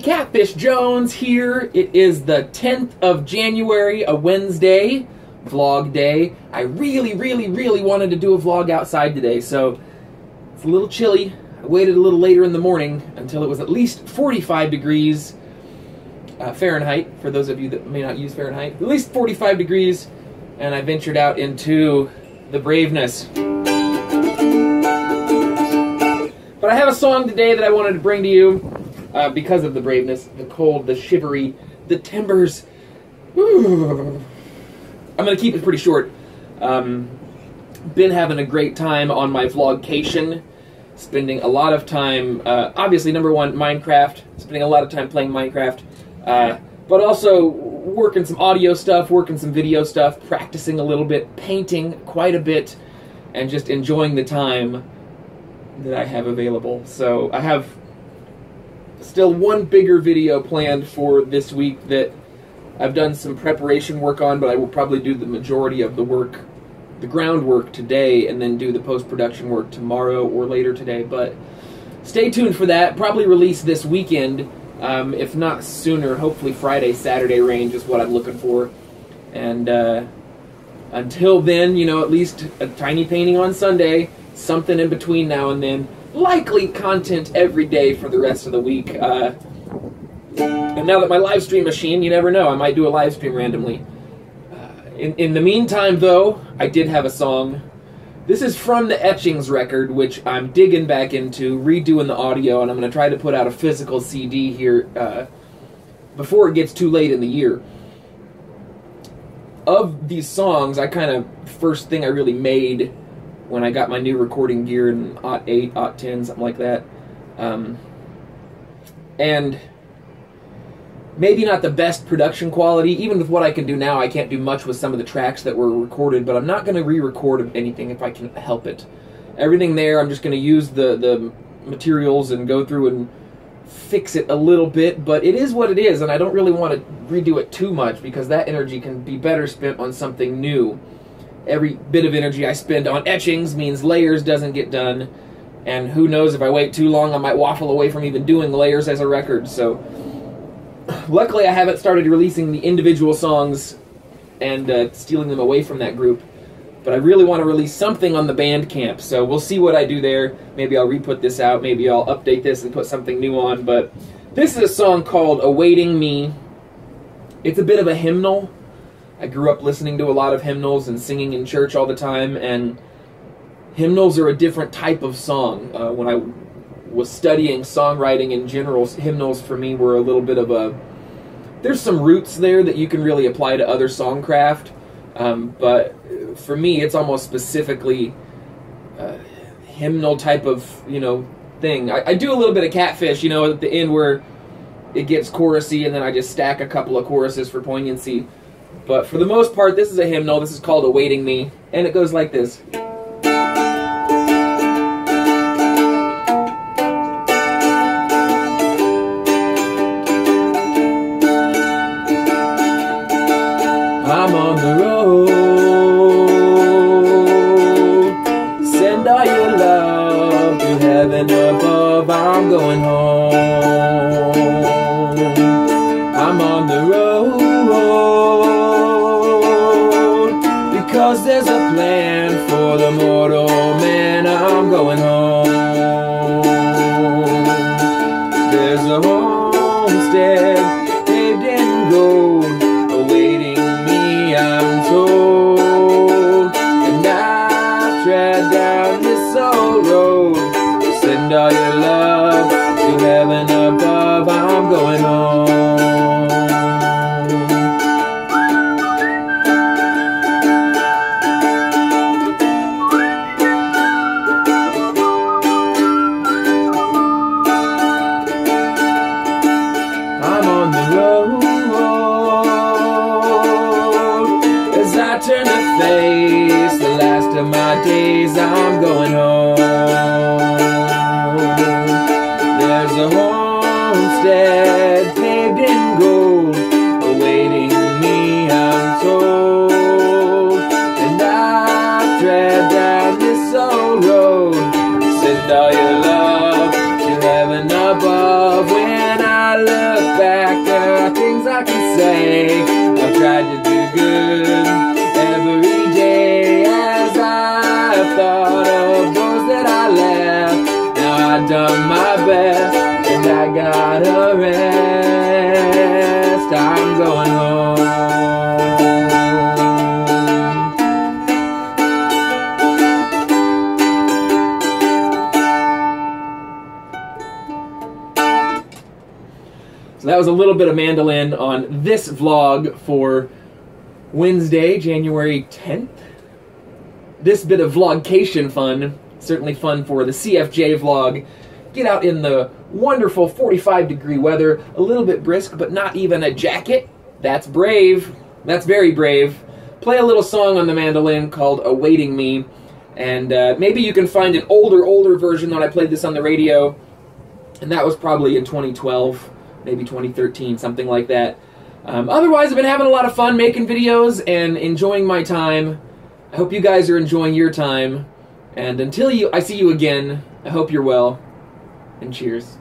Catfish Jones here. It is the 10th of January, a Wednesday, vlog day. I really, really, really wanted to do a vlog outside today, so it's a little chilly. I waited a little later in the morning until it was at least 45 degrees uh, Fahrenheit, for those of you that may not use Fahrenheit, at least 45 degrees, and I ventured out into the braveness. But I have a song today that I wanted to bring to you uh, because of the braveness, the cold, the shivery, the timbers. I'm going to keep it pretty short. Um, been having a great time on my vlogcation, spending a lot of time, uh, obviously, number one, Minecraft, spending a lot of time playing Minecraft, uh, but also working some audio stuff, working some video stuff, practicing a little bit, painting quite a bit, and just enjoying the time that I have available. So I have still one bigger video planned for this week that I've done some preparation work on, but I will probably do the majority of the work, the groundwork today, and then do the post-production work tomorrow or later today. But stay tuned for that. Probably release this weekend, um, if not sooner. Hopefully Friday, Saturday range is what I'm looking for. And uh, until then, you know, at least a tiny painting on Sunday, something in between now and then likely content every day for the rest of the week. Uh, and now that my live stream machine, you never know, I might do a live stream randomly. Uh, in, in the meantime, though, I did have a song. This is from the Etchings record, which I'm digging back into, redoing the audio, and I'm going to try to put out a physical CD here uh, before it gets too late in the year. Of these songs, I kind of, first thing I really made when I got my new recording gear in OT 8, OT 10, something like that. Um, and maybe not the best production quality. Even with what I can do now, I can't do much with some of the tracks that were recorded, but I'm not going to re-record anything if I can help it. Everything there, I'm just going to use the, the materials and go through and fix it a little bit, but it is what it is, and I don't really want to redo it too much because that energy can be better spent on something new every bit of energy I spend on etchings means layers doesn't get done. And who knows, if I wait too long, I might waffle away from even doing layers as a record. So, luckily, I haven't started releasing the individual songs and uh, stealing them away from that group. But I really want to release something on the Bandcamp. So, we'll see what I do there. Maybe I'll re put this out. Maybe I'll update this and put something new on. But this is a song called Awaiting Me. It's a bit of a hymnal I grew up listening to a lot of hymnals and singing in church all the time, and hymnals are a different type of song. Uh, when I was studying songwriting in general, hymnals for me were a little bit of a. There's some roots there that you can really apply to other songcraft, um, but for me, it's almost specifically a hymnal type of you know thing. I, I do a little bit of catfish, you know, at the end where it gets chorusy, and then I just stack a couple of choruses for poignancy. But for the most part, this is a hymnal. This is called Awaiting Me. And it goes like this. I'm on the road. Send all your love to heaven above. I'm going home. I'm on the road. Cause there's a plan for the mortal man. I'm going home. There's a homestead paved in gold Awaiting me I'm told. And I've tread down this old road Send all your place. The last of my days, I'm going home. There's a homestead paved in gold awaiting me, I'm told. And I tread down this old road, send all your love to heaven above. When I look back, there are things I can say. I've tried to I gotta rest. I'm going home. So that was a little bit of mandolin on this vlog for Wednesday, January 10th. This bit of vlogcation fun, certainly fun for the CFJ vlog, Get out in the wonderful 45 degree weather, a little bit brisk, but not even a jacket. That's brave. That's very brave. Play a little song on the mandolin called Awaiting Me, and uh, maybe you can find an older, older version when I played this on the radio, and that was probably in 2012, maybe 2013, something like that. Um, otherwise, I've been having a lot of fun making videos and enjoying my time. I hope you guys are enjoying your time. And until you, I see you again, I hope you're well. And cheers.